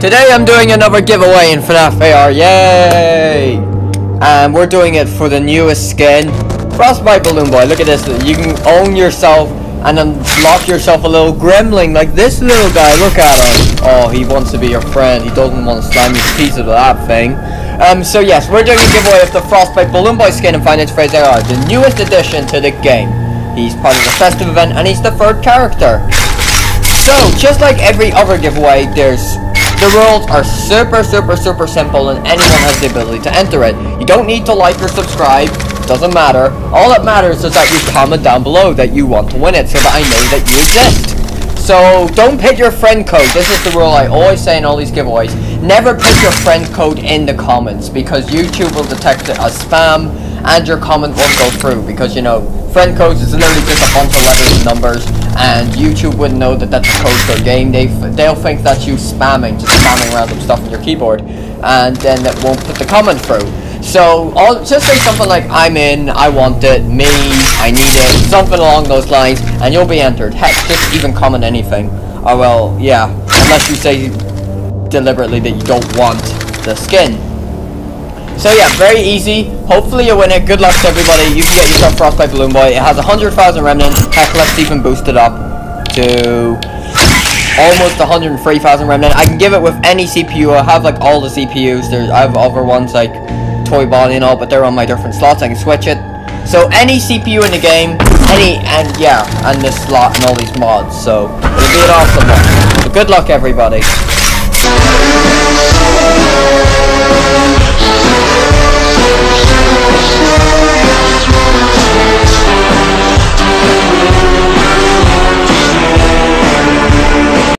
Today I'm doing another giveaway in FNAF AR, yay! And we're doing it for the newest skin, Frostbite Balloon Boy. Look at this, you can own yourself and unlock yourself a little gremlin like this little guy, look at him. Oh, he wants to be your friend, he doesn't want to slam you pieces of that thing. Um, so yes, we're doing a giveaway of the Frostbite Balloon Boy skin in Finance Phrase AR, the newest addition to the game. He's part of the festive event and he's the third character. So, just like every other giveaway, there's the rules are super, super, super simple and anyone has the ability to enter it. You don't need to like or subscribe, doesn't matter. All that matters is that you comment down below that you want to win it so that I know that you exist. So, don't put your friend code. This is the rule I always say in all these giveaways. Never put your friend code in the comments because YouTube will detect it as spam and your comment won't go through because, you know, friend codes is literally just a bunch of letters and numbers and YouTube wouldn't know that that's a code a game. They, they'll think that you spamming, just spamming random stuff on your keyboard and then it won't put the comment through. So, I'll just say something like, I'm in, I want it, me, I need it, something along those lines, and you'll be entered. Heck, just even comment anything. Oh, well, yeah, unless you say deliberately that you don't want the skin. So yeah, very easy. Hopefully you win it. Good luck to everybody. You can get yourself Frostbite Balloon Boy. It has 100,000 remnant. Heck, let's even boost it up to almost 103,000 remnant. I can give it with any CPU. I have like all the CPUs. There's I have other ones like Toy Bonnie and all, but they're on my different slots. I can switch it. So any CPU in the game, any and yeah, and this slot and all these mods. So it'll be an awesome one. So good luck everybody.